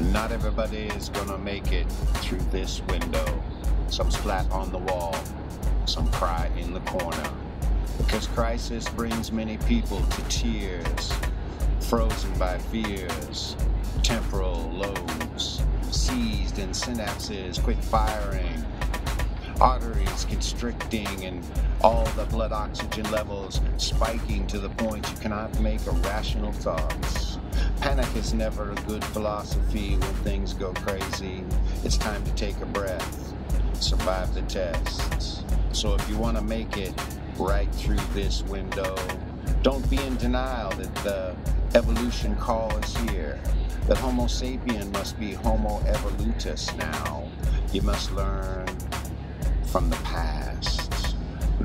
not everybody is gonna make it through this window. Some splat on the wall, some cry in the corner. Because crisis brings many people to tears, frozen by fears, temporal lobes, seized in synapses, quick firing, arteries constricting, and all the blood oxygen levels spiking to the point you cannot make a rational thoughts. Panic is never a good philosophy when things go crazy. It's time to take a breath, survive the test. So if you want to make it right through this window, don't be in denial that the evolution call is here. That Homo sapien must be Homo evolutus now. You must learn from the past.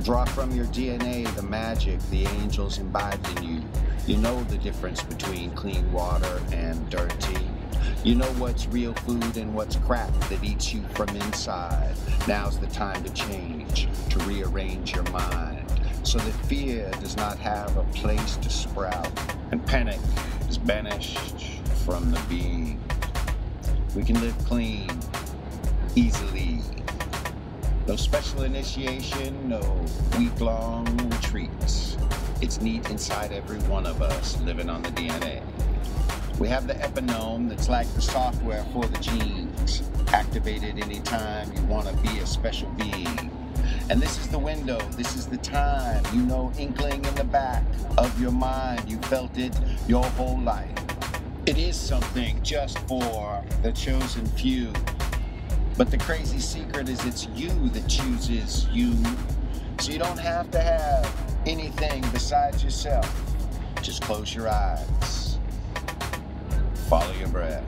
Draw from your DNA the magic the angels imbibed in you. You know the difference between clean water and dirty. You know what's real food and what's crap that eats you from inside. Now's the time to change, to rearrange your mind, so that fear does not have a place to sprout, and panic is banished from the being. We can live clean, easily. No special initiation, no week long retreats. It's neat inside every one of us living on the DNA. We have the epigenome that's like the software for the genes, activated anytime you want to be a special being. And this is the window, this is the time, you know, inkling in the back of your mind. You felt it your whole life. It is something just for the chosen few. But the crazy secret is it's you that chooses you. So you don't have to have besides yourself. Just close your eyes. Follow your breath.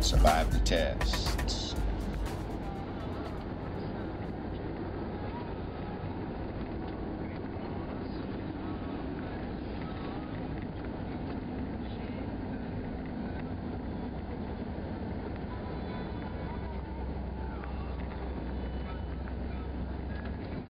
Survive the test.